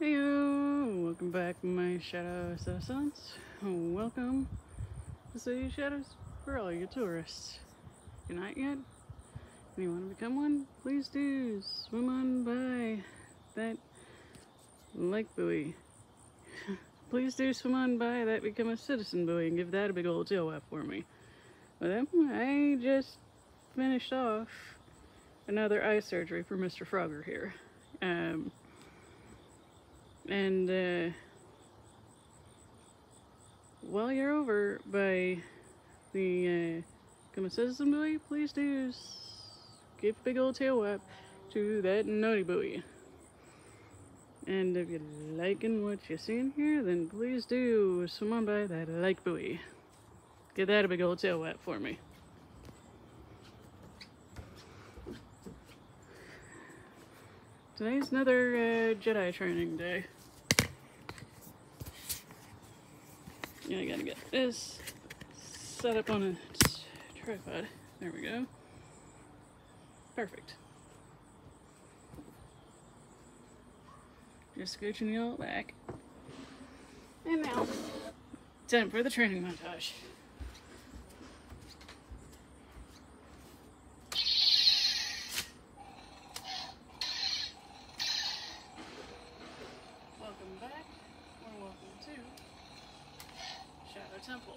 Hey, welcome back, my Shadow assassins. Welcome to City Shadows for all you tourists. You're not yet? And you want to become one? Please do. Swim on by that lake buoy. Please do swim on by that become a citizen buoy and give that a big old tail whap for me. But I just finished off another eye surgery for Mr. Frogger here. Um, and uh, while you're over by the uh, Citizen buoy, please do give a big old tail whap to that naughty buoy. And if you're liking what you're seeing here, then please do swim on by that like buoy. Give that a big old tail whap for me. Today's another uh, Jedi training day. Yeah, I gotta get this set up on a tripod. There we go. Perfect. Just scooching you all back. And now, time for the training montage. To Shadow Temple.